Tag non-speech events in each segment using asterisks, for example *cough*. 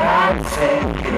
I'm sinking.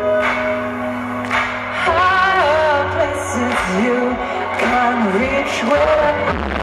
Detroit.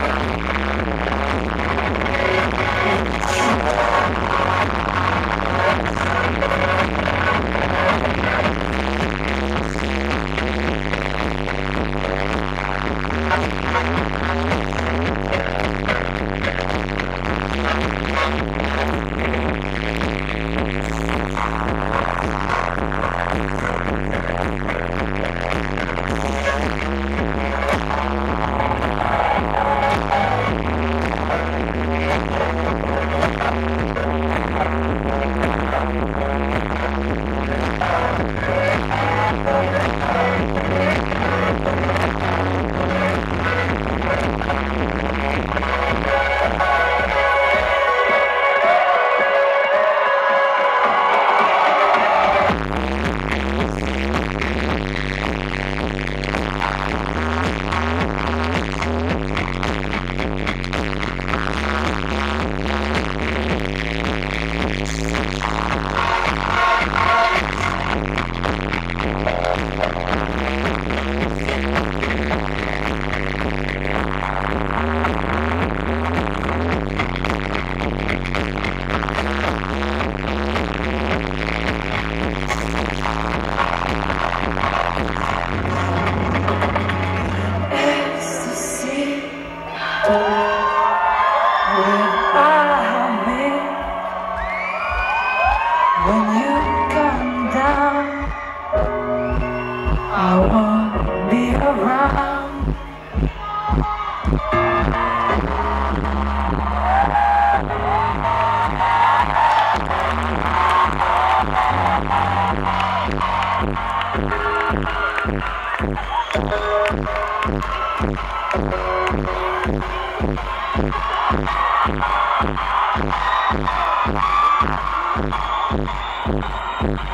I won't be around.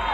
*laughs*